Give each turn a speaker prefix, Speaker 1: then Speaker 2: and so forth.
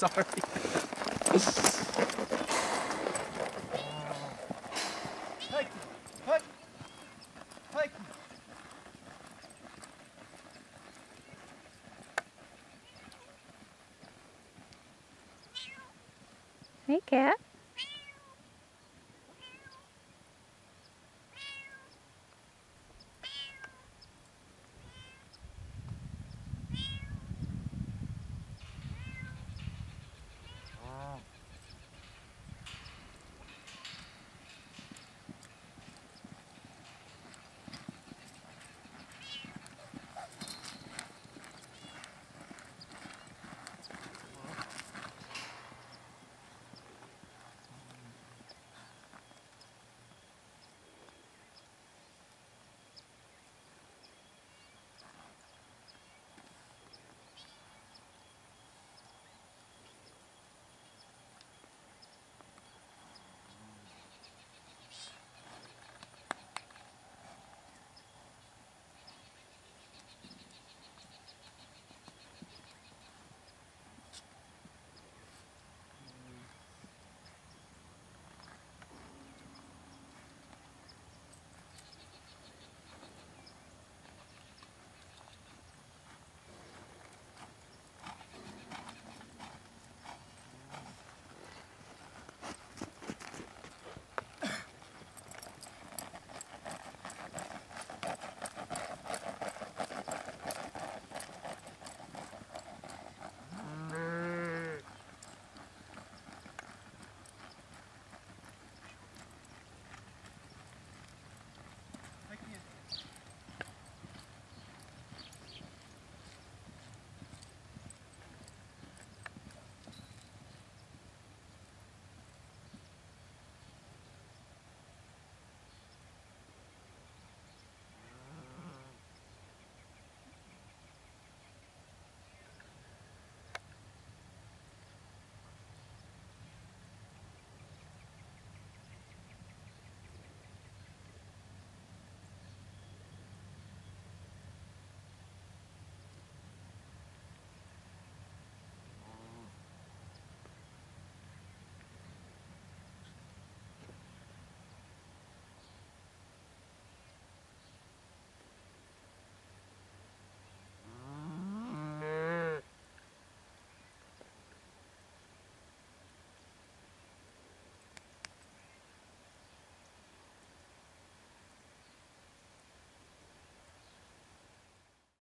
Speaker 1: sorry.